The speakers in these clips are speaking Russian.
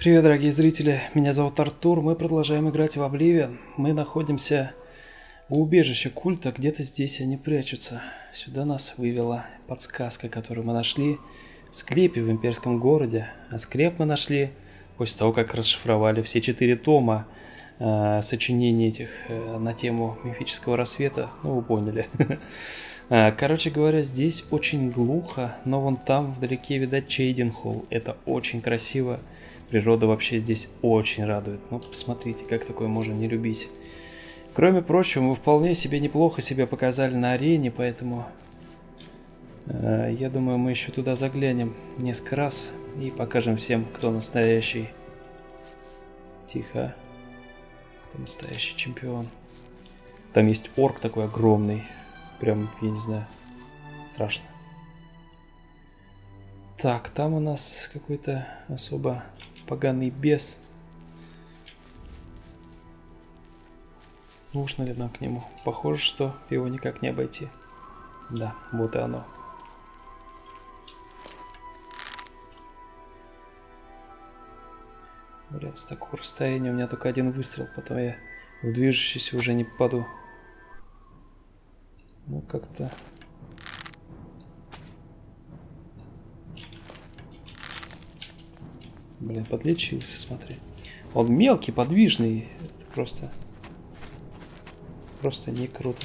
Привет, дорогие зрители, меня зовут Артур, мы продолжаем играть в Обливион. Мы находимся у убежища культа, где-то здесь они прячутся. Сюда нас вывела подсказка, которую мы нашли в склепе в имперском городе. А склеп мы нашли после того, как расшифровали все четыре тома э, сочинений этих э, на тему мифического рассвета. Ну, вы поняли. А, короче говоря, здесь очень глухо, но вон там вдалеке видать Чейденхолл. Это очень красиво. Природа вообще здесь очень радует. Ну, посмотрите, как такое можно не любить. Кроме прочего, мы вполне себе неплохо себя показали на арене, поэтому э, я думаю, мы еще туда заглянем несколько раз и покажем всем, кто настоящий. Тихо. Кто настоящий чемпион. Там есть орк такой огромный. Прям, я не знаю, страшно. Так, там у нас какой-то особо поганый бес. Нужно ли нам к нему? Похоже, что его никак не обойти. Да, вот и оно. Блин, с такого расстояния у меня только один выстрел, потом я в движущийся уже не попаду. Ну, как-то Блин, подлечился, смотри. Он мелкий, подвижный. Это просто... Просто не круто.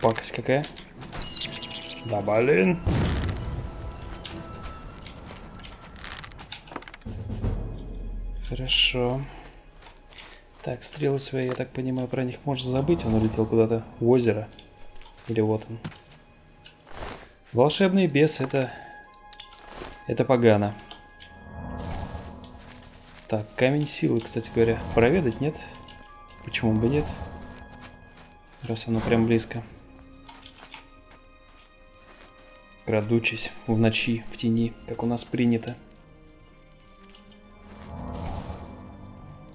Пакость какая? Да, блин. Хорошо. Так, стрелы свои, я так понимаю, про них можно забыть. Он улетел куда-то в озеро. Или вот он. Волшебный бес это... Это погано. Так, камень силы, кстати говоря. Проведать нет? Почему бы нет? Раз оно прям близко. Крадучись в ночи, в тени, как у нас принято.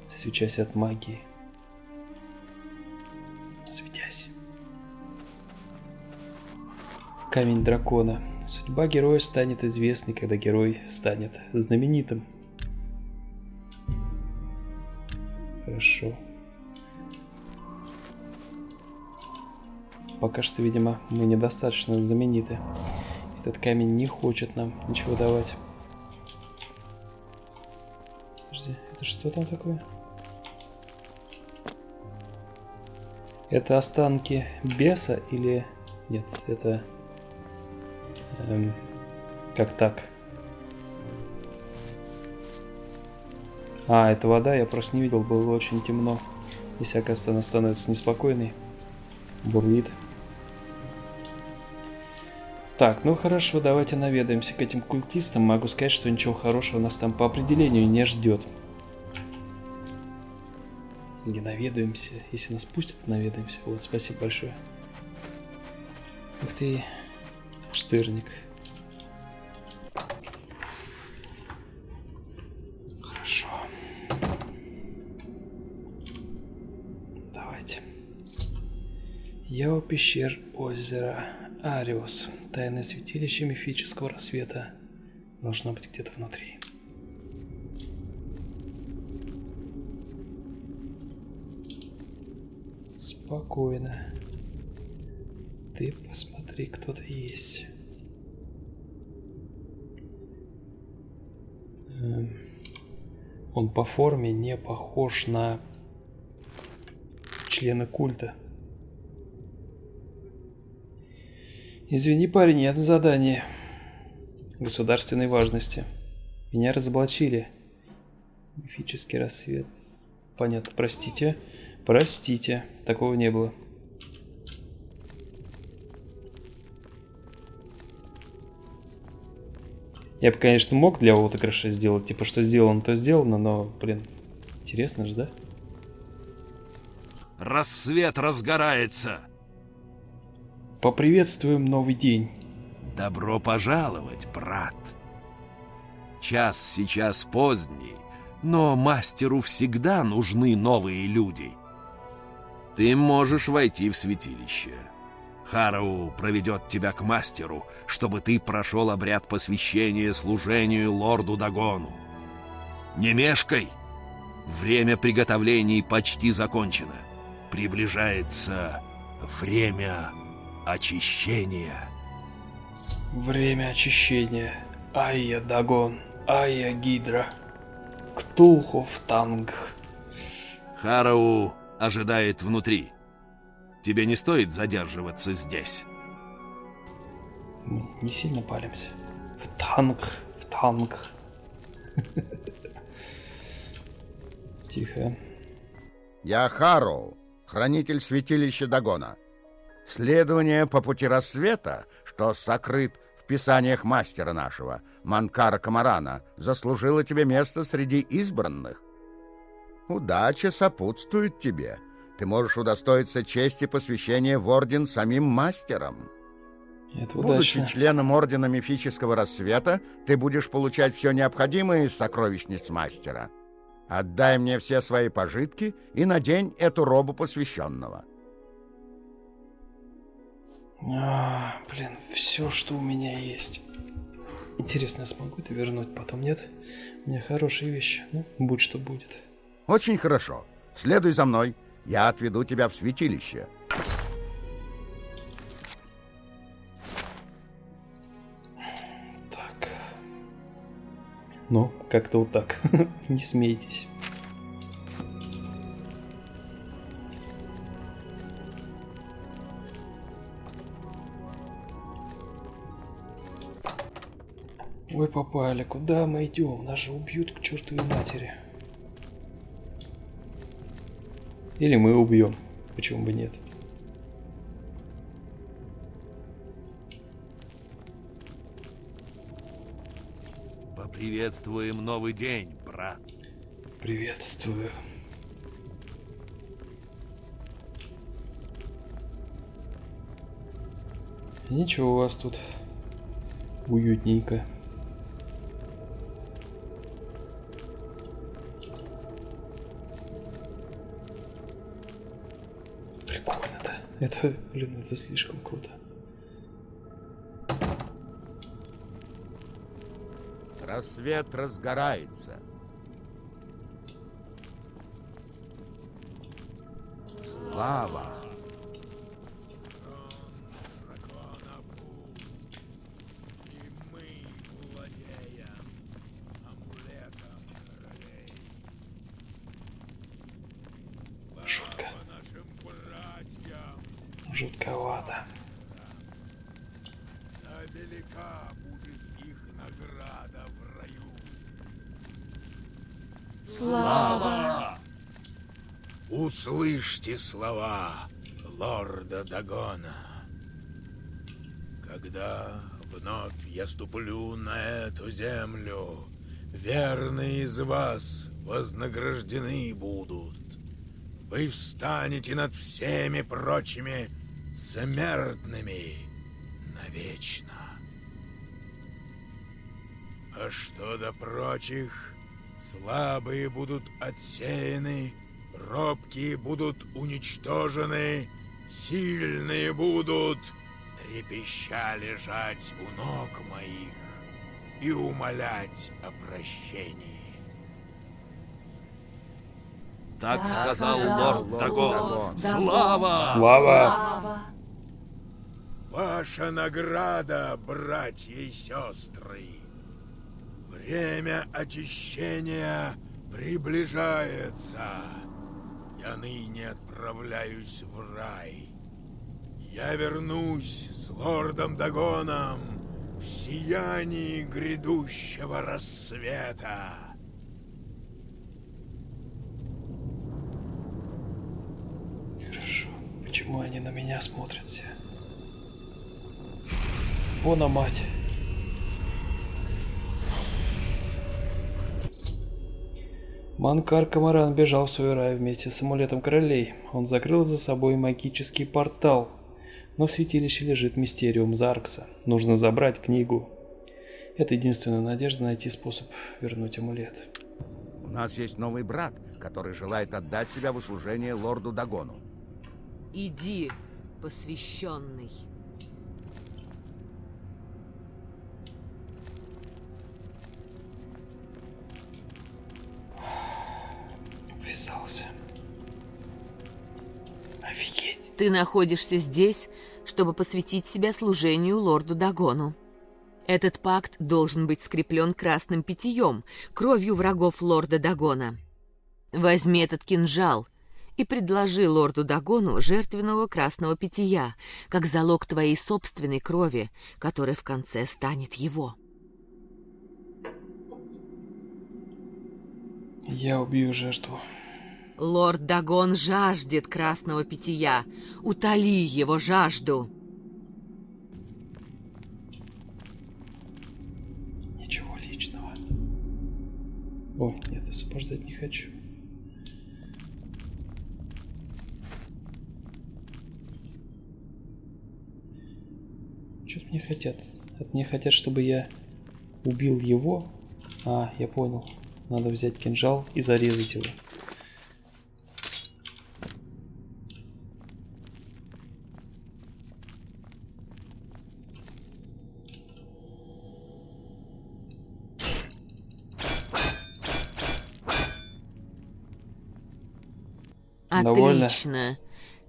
Свечась от магии. Камень дракона. Судьба героя станет известной, когда герой станет знаменитым. Хорошо. Пока что, видимо, мы недостаточно знамениты. Этот камень не хочет нам ничего давать. Подожди, это что там такое? Это останки беса или... Нет, это Эм, как так? А, это вода, я просто не видел, было очень темно. Если, оказывается, она становится неспокойной. Бурлит. Так, ну хорошо, давайте наведаемся к этим культистам. Могу сказать, что ничего хорошего нас там по определению не ждет. Не наведаемся. Если нас пустят, наведаемся. Вот, спасибо большое. Ух ты пустырник. Хорошо. Давайте. Я у пещер озера Ариус. Тайное святилище мифического рассвета. Должно быть где-то внутри. Спокойно. Ты посмотри, кто-то есть. Эм, он по форме не похож на члена культа. Извини, парень, я на задании государственной важности. Меня разоблачили. Мифический рассвет. Понятно, простите. Простите, такого не было. Я бы, конечно, мог для отыгрыша сделать, типа, что сделано, то сделано, но, блин, интересно же, да? Рассвет разгорается. Поприветствуем новый день. Добро пожаловать, брат. Час сейчас поздний, но мастеру всегда нужны новые люди. Ты можешь войти в святилище. Харау проведет тебя к мастеру, чтобы ты прошел обряд посвящения служению лорду Дагону. Не мешкай! Время приготовлений почти закончено. Приближается время очищения. Время очищения. Айя Дагон, Айя Гидра. Ктулхов Танг. Харау ожидает внутри. Тебе не стоит задерживаться здесь. Мы не сильно палимся. В танк, в танк. Тихо. Я Хароу, хранитель святилища Дагона. Следование по пути рассвета, что сокрыт в писаниях мастера нашего, Манкара Камарана, заслужило тебе место среди избранных. Удача сопутствует тебе. Ты можешь удостоиться чести посвящения в орден самим мастером. Это Будучи удачно. членом Ордена Мифического Рассвета, ты будешь получать все необходимое из сокровищниц мастера. Отдай мне все свои пожитки и надень эту робу посвященного. А, блин, все, что у меня есть. Интересно, я смогу это вернуть потом, нет? У меня хорошие вещи. Ну, будь что будет. Очень хорошо. Следуй за мной. Я отведу тебя в святилище. Так. Ну, как-то вот так. Не смейтесь. Ой, попали, куда мы идем? Нас же убьют к чертовой матери. Или мы убьем. Почему бы нет? Поприветствуем новый день, брат. Приветствую. Ничего у вас тут уютненько. Прикольно, да? Это, блин, это слишком круто. Рассвет разгорается. Слава! Жутко. Жутковато. велика будет их награда в раю. Услышьте слова лорда Дагона. Когда вновь я ступлю на эту землю, верные из вас вознаграждены будут. Вы встанете над всеми прочими смертными навечно. А что до прочих, слабые будут отсеяны, робкие будут уничтожены, сильные будут трепеща лежать у ног моих и умолять о прощении. Так сказал лорд лорд Дагон. Дагон. Слава! Слава! Ваша награда, братья и сестры. Время очищения приближается. Я ныне отправляюсь в рай. Я вернусь с лордом Дагоном в сиянии грядущего рассвета. Хорошо. Почему они на меня смотрят все? Бона мать. Манкар Камаран бежал в свой рай вместе с амулетом королей. Он закрыл за собой магический портал. Но в святилище лежит мистериум Заркса. Нужно забрать книгу. Это единственная надежда найти способ вернуть амулет. У нас есть новый брат, который желает отдать себя в услужение лорду Дагону. Иди, посвященный. Ты находишься здесь, чтобы посвятить себя служению лорду Дагону. Этот пакт должен быть скреплен красным питьем, кровью врагов лорда Дагона. Возьми этот кинжал и предложи лорду Дагону жертвенного красного питья, как залог твоей собственной крови, которая в конце станет его. Я убью жертву. Лорд Дагон жаждет красного питья. Утоли его жажду. Ничего личного. О, нет, освобождать не хочу. Что мне хотят? От меня хотят, чтобы я убил его. А, я понял. Надо взять кинжал и зарезать его. Довольно? Отлично.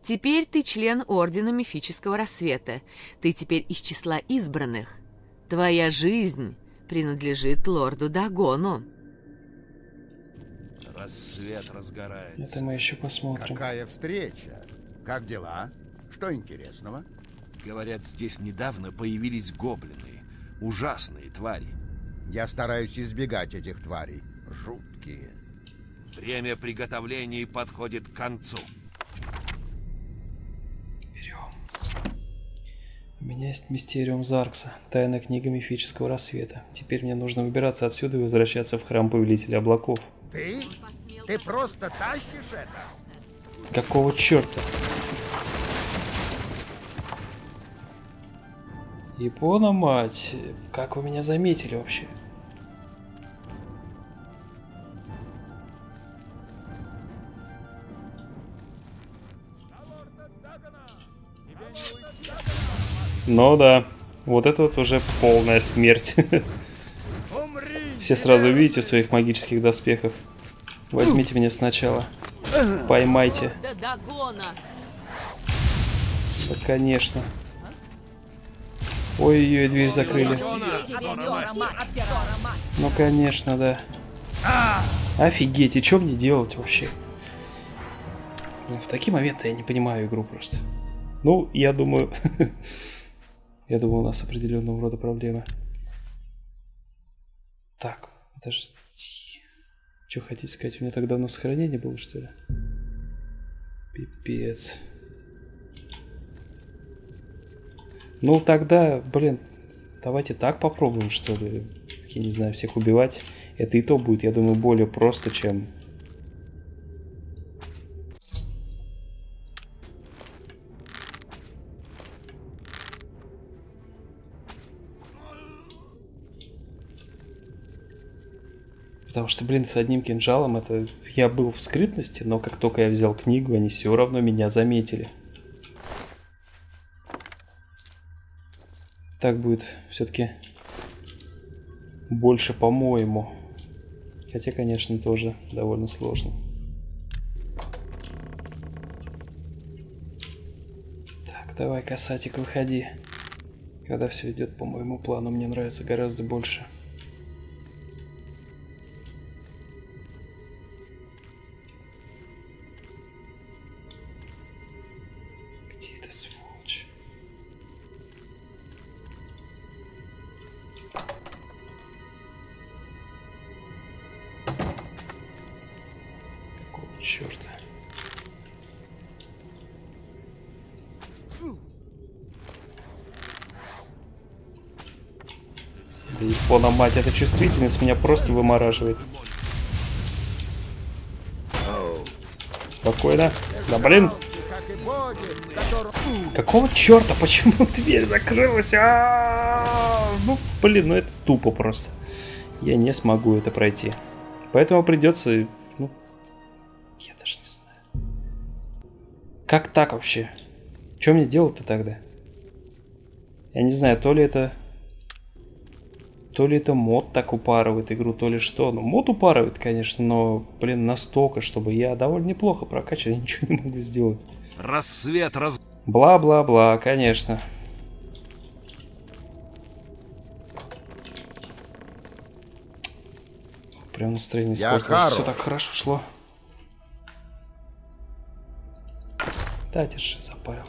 Теперь ты член Ордена Мифического Рассвета. Ты теперь из числа избранных. Твоя жизнь принадлежит лорду Дагону. Рассвет разгорается. Это мы еще посмотрим. Какая встреча? Как дела? Что интересного? Говорят, здесь недавно появились гоблины. Ужасные твари. Я стараюсь избегать этих тварей. Жуткие. Время приготовлений подходит к концу. Берем. У меня есть Мистериум Заркса, тайная книга мифического рассвета. Теперь мне нужно выбираться отсюда и возвращаться в храм Повелителя Облаков. Ты? Ты просто тащишь это? Какого черта? Япона, мать, как вы меня заметили вообще? Ну да, вот это вот уже полная смерть. Все сразу видите в своих магических доспехах. Возьмите меня сначала. Поймайте. Да Дагона! Да, конечно. Ой-ой-ой, дверь закрыли. Ну, конечно, да. Офигеть, и что мне делать вообще? Блин, в такие моменты я не понимаю игру просто. Ну, я думаю... я думаю, у нас определенного рода проблемы. Так, подожди. Что хотите сказать? У меня так давно сохранение было, что ли? Пипец. Ну, тогда, блин, давайте так попробуем, что ли. Я не знаю, всех убивать. Это и то будет, я думаю, более просто, чем... Потому что, блин, с одним кинжалом это... Я был в скрытности, но как только я взял книгу, они все равно меня заметили. Так будет все-таки больше, по-моему. Хотя, конечно, тоже довольно сложно. Так, давай, касатик, выходи. Когда все идет по моему плану, мне нравится гораздо больше. Черта? Да Япона, мать, эта чувствительность меня просто вымораживает. Спокойно. Да блин, какого черта? Почему дверь закрылась? А-а-а! Ну, блин, ну это тупо просто. Я не смогу это пройти. Поэтому придется, Как так вообще? Что мне делать-то тогда? Я не знаю, то ли это... То ли это мод так упарывает игру, то ли что. Ну, мод упарывает, конечно, но, блин, настолько, чтобы я довольно неплохо прокачал, я ничего не могу сделать. Рассвет раз... Бла-бла-бла, конечно. Прям настроение испортилось. Все так хорошо шло. Да, держи, запарил.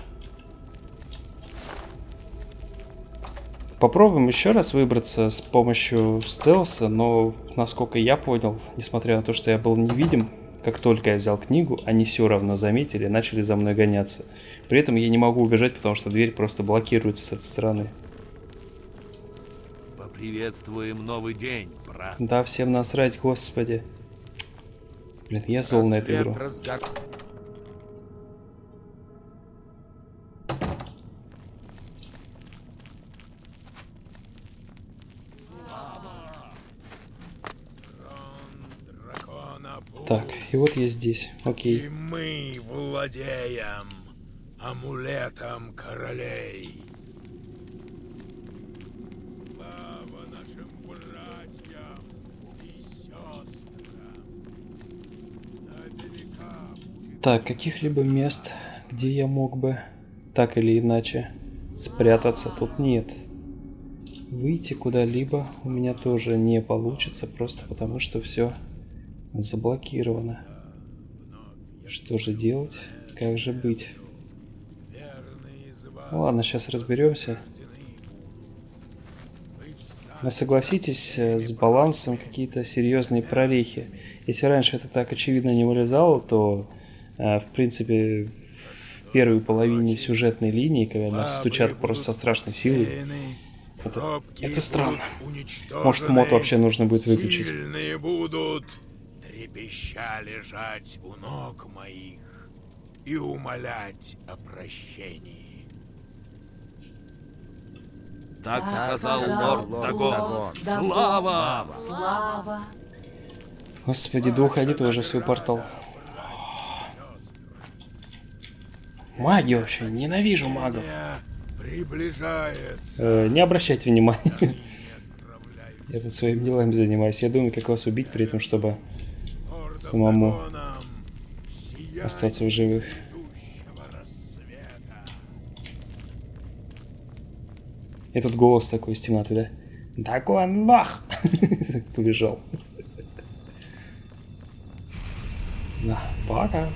Попробуем еще раз выбраться с помощью стелса, но, насколько я понял, несмотря на то, что я был невидим, как только я взял книгу, они все равно заметили и начали за мной гоняться. При этом я не могу убежать, потому что дверь просто блокируется с этой стороны. Поприветствуем новый день, брат. Да, всем насрать, господи. Блин, я зол на эту игру. разгор- Так, и вот я здесь. И Окей. мы владеем амулетом королей. Слава нашим братьям и сестрам. Да велика будет Так, каких-либо мест, где я мог бы так или иначе спрятаться, тут нет. Выйти куда-либо у меня тоже не получится, просто потому что все заблокировано. Что же делать? Как же быть? ладно, сейчас разберемся. Но согласитесь, э, с балансом какие-то серьезные прорехи. Если раньше это так очевидно не вылезало, то, э, в принципе, в первой половине сюжетной линии, когда нас стучат просто со страшной силой, это, это странно. Может, мод вообще нужно будет выключить. Трепеща лежать у ног моих и умолять о прощении. Так сказал сказал лорд лорд Дагон. Дагон. Слава! Слава! Господи, да уходи ты уже в свой портал. Маги вообще, ненавижу магов. Приближается. Э, не обращайте внимания. Я тут своими делами занимаюсь. Я думаю, как вас убить при этом, чтобы самому остаться в живых. И тут голос такой из темноты, да? Дагон лох! Побежал. Да, пока.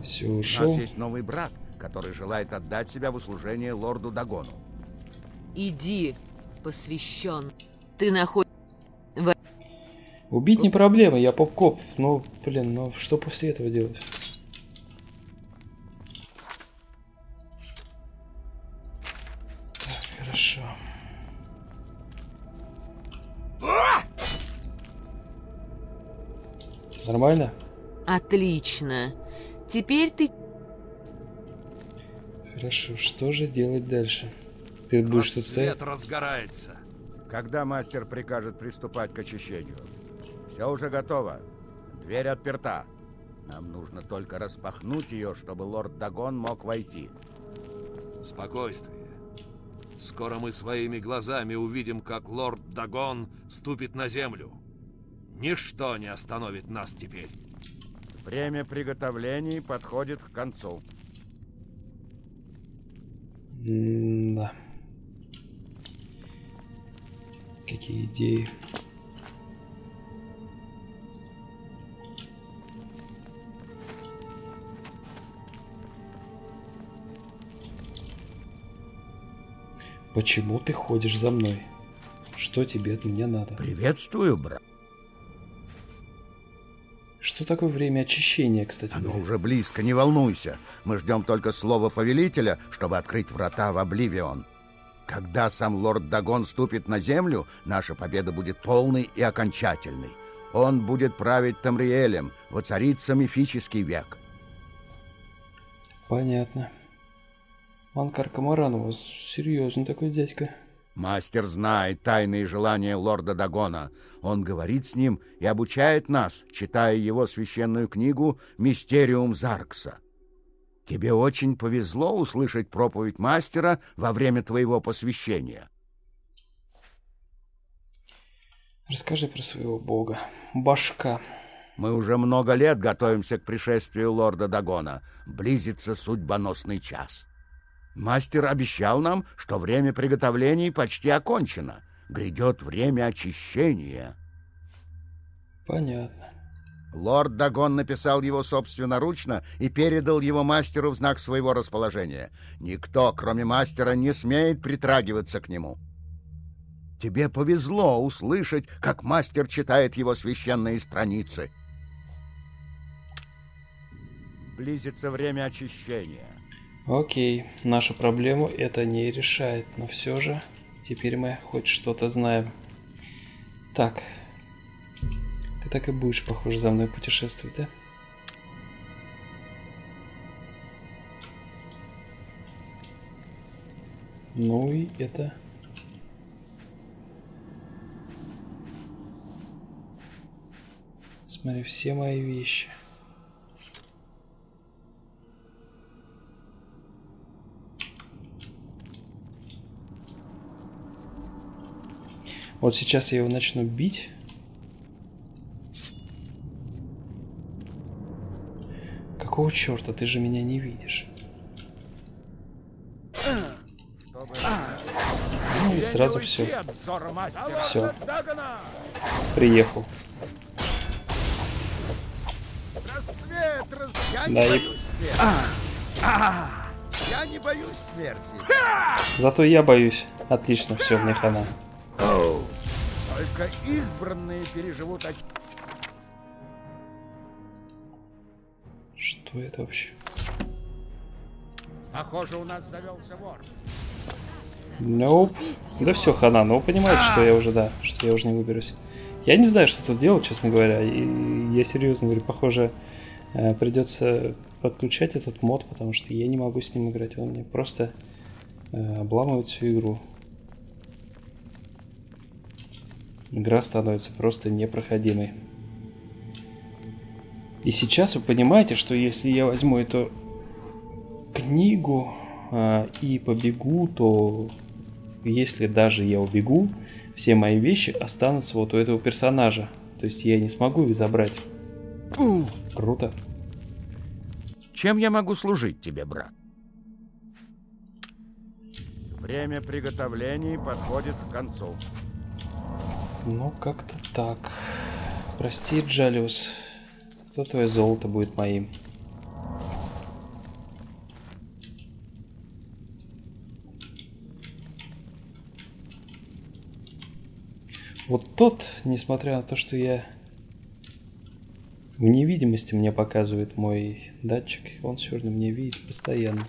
Все, У нас ушел. есть новый брат, который желает отдать себя в услужение лорду Дагону. Иди, посвящен. Ты находишься... Убить не проблема, я поп-коп. Ну, блин, ну что после этого делать? Так, хорошо. Нормально? Отлично. Теперь ты... Хорошо, что же делать дальше? Ты будешь тут стоять? Рассвет разгорается. Когда мастер прикажет приступать к очищению? Все уже готово. Дверь отперта. Нам нужно только распахнуть ее, чтобы лорд Дагон мог войти. Спокойствие. Скоро мы своими глазами увидим, как лорд Дагон ступит на землю. Ничто не остановит нас теперь. Время приготовлений подходит к концу. Да. Какие идеи? Почему ты ходишь за мной? Что тебе от меня надо? Приветствую, брат. Что такое время очищения, кстати? Оно говоря? уже близко, не волнуйся. Мы ждем только слова повелителя, чтобы открыть врата в Обливион. Когда сам лорд Дагон ступит на землю, наша победа будет полной и окончательной. Он будет править Тамриэлем, воцарится мифический век. Понятно. Анкар Камаран у вас серьезный такой дядька. Мастер знает тайные желания лорда Дагона. Он говорит с ним и обучает нас, читая его священную книгу «Мистериум Заркса». Тебе очень повезло услышать проповедь мастера во время твоего посвящения. Расскажи про своего бога. Башка. Мы уже много лет готовимся к пришествию лорда Дагона. Близится судьбоносный час. Мастер обещал нам, что время приготовлений почти окончено. Грядет время очищения. Понятно. Лорд Дагон написал его собственноручно и передал его мастеру в знак своего расположения. Никто, кроме мастера, не смеет притрагиваться к нему. Тебе повезло услышать, как мастер читает его священные страницы. Близится время очищения. Окей, нашу проблему это не решает, но все же теперь мы хоть что-то знаем. Так, ты так и будешь, похоже, за мной путешествовать, да? Ну и это... Смотри, все мои вещи. Вот сейчас я его начну бить. Какого черта? Ты же меня не видишь. Ну и сразу все. Все. Приехал. Да, и-. Я не боюсь смерти. Зато я боюсь. Отлично, все, мне хана. Только избранные переживут оч... Это вообще? Похоже, у нас завелся вор. Nope. Да все, хана. Ну, вы понимаете, что я уже, да, что я уже не выберусь. Я не знаю, что тут делать, честно говоря. И я серьезно говорю, похоже, э, придется подключать этот мод, потому что я не могу с ним играть. Он мне просто э, обламывает всю игру. Игра становится просто непроходимой. И сейчас вы понимаете, что если я возьму эту книгу а, и побегу, то если даже я убегу, все мои вещи останутся вот у этого персонажа. То есть я не смогу их забрать. Круто. Чем я могу служить тебе, брат? Время приготовлений подходит к концу. Ну, как-то так. Прости, Джалиус. То твое золото будет моим. Вот тот, несмотря на то, что я в невидимости мне показывает мой датчик, он равно меня видит постоянно.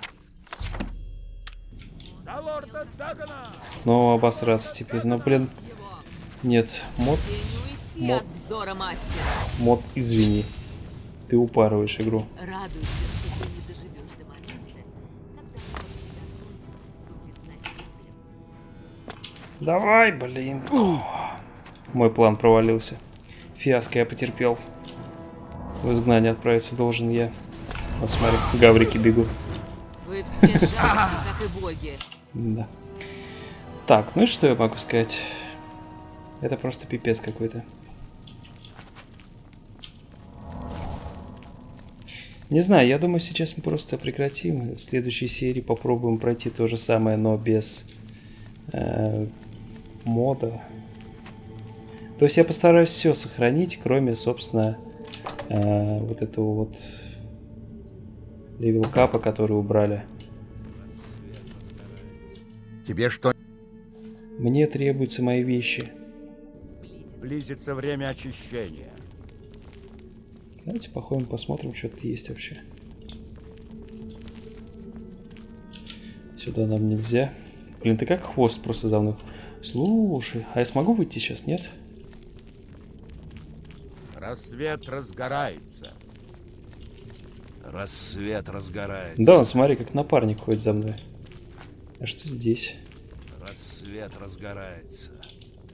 Но обосраться теперь. Но, блин, нет, мод, Ты не уйти Мо- от взора мастера. мод, извини. Ты упарываешь игру. Радуйся, что ты не доживешь до момента, когда лорд Дагон ступит на землю. Давай, блин. Мой план провалился. Фиаско я потерпел. В изгнание отправиться должен я. Вот смотри, гаврики бегут. Вы все жалкие, как и боги. Да. Так, ну и что я могу сказать? Это просто пипец какой-то. Не знаю, я думаю, сейчас мы просто прекратим. В следующей серии попробуем пройти то же самое, но без э, мода. То есть я постараюсь все сохранить, кроме, собственно, э, вот этого вот level cap а, который убрали. Тебе что? Мне требуются мои вещи. Близится время очищения. Давайте походим, посмотрим, что тут есть вообще. Сюда нам нельзя. Блин, ты как хвост просто за мной. Слушай, а я смогу выйти сейчас, нет? Рассвет разгорается. Рассвет разгорается. Да, он смотри, как напарник ходит за мной. А что здесь? Рассвет разгорается.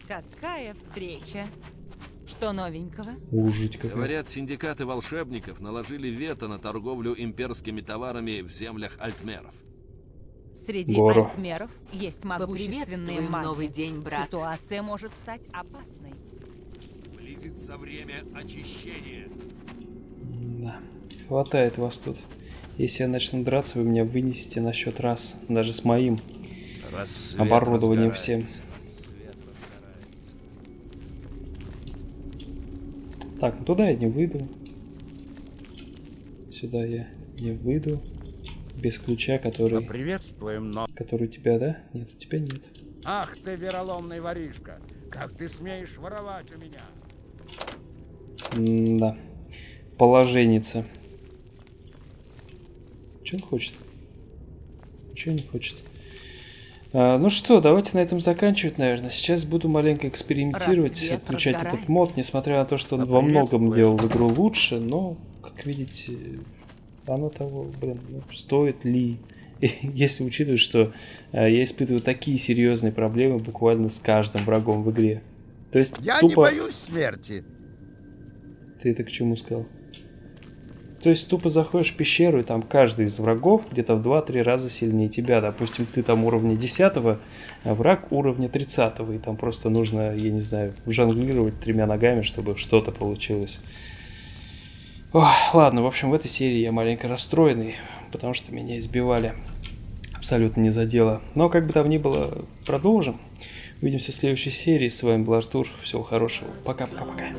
Какая встреча! Что новенького? У, жуть какая. Говорят, синдикаты волшебников наложили вето на торговлю имперскими товарами в землях альтмеров. Среди Гору. альтмеров есть могущественные маги. новый день, брат. Ситуация может стать опасной. Близится время очищения. Да. Хватает вас тут. Если я начну драться, вы меня вынесете на счет раз. Даже с моим. Рассвет Оборудованием разгорается. всем. Рассвет разгорается. Так, ну туда я не выйду. Сюда я не выйду. Без ключа, который... Приветствуем, но... Который у тебя, да? Нет, у тебя нет. Ах ты, вероломный воришка! Как ты смеешь воровать у меня? да. Положенница. Че он хочет? Ничего не хочет. А, ну что, давайте на этом заканчивать, наверное. Сейчас буду маленько экспериментировать, Рассвет отключать этот разгорается. мод, несмотря на то, что он во многом делал игру лучше, но, как видите, оно того, блин, ну, стоит ли? Если учитывать, что э, я испытываю такие серьезные проблемы буквально с каждым врагом в игре. То есть Я тупо... не боюсь смерти. Ты это к чему сказал? То есть тупо заходишь в пещеру, и там каждый из врагов где-то в 2-3 раза сильнее тебя. Допустим, ты там уровня 10 а враг уровня 30 и там просто нужно, я не знаю, жонглировать тремя ногами, чтобы что-то получилось. Ох, ладно, в общем, в этой серии я маленько расстроенный, потому что меня избивали. Абсолютно не задело. Но как бы там ни было, продолжим. Увидимся в следующей серии. С вами был Артур. Всего хорошего. Пока-пока-пока.